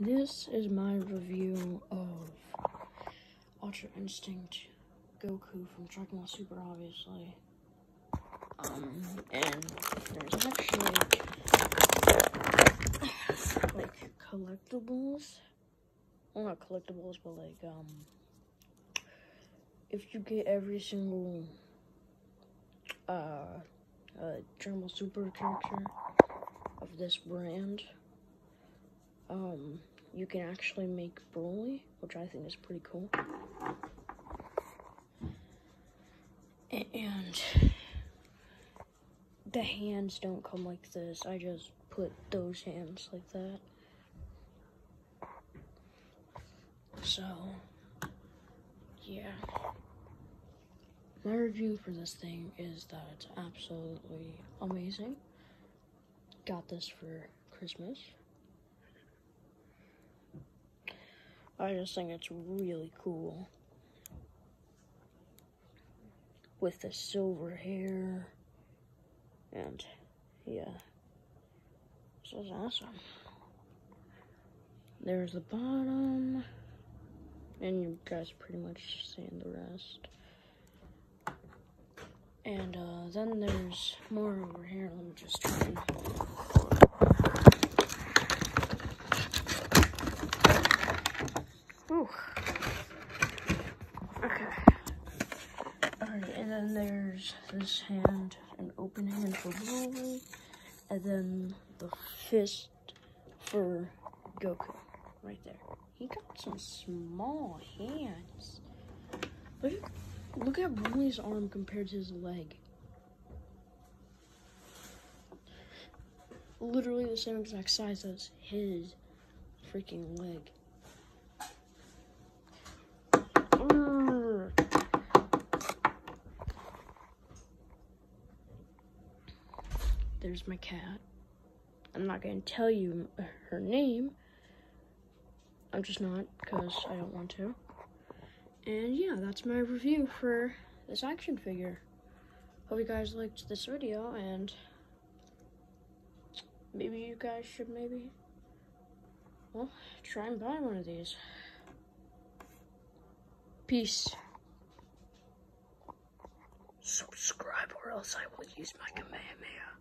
this is my review of Ultra Instinct Goku from Dragon Ball Super, obviously. Um, and there's actually like collectibles. Well, not collectibles, but like um, if you get every single uh, uh Dragon Ball Super character of this brand, um, you can actually make Broly, which I think is pretty cool. And the hands don't come like this. I just put those hands like that. So, yeah. My review for this thing is that it's absolutely amazing. Got this for Christmas. I just think it's really cool. With the silver hair. And, yeah. This is awesome. There's the bottom. And you guys pretty much seeing the rest. And uh, then there's more over here. Let me just try Alright, and then there's this hand, an open hand for Broly, and then the fist for Goku, right there. He got some small hands. Look look at Broly's arm compared to his leg. Literally the same exact size as his freaking leg. Um, There's my cat. I'm not going to tell you her name. I'm just not because I don't want to. And yeah, that's my review for this action figure. Hope you guys liked this video and maybe you guys should maybe, well, try and buy one of these. Peace. Subscribe or else I will use my Kamehameha.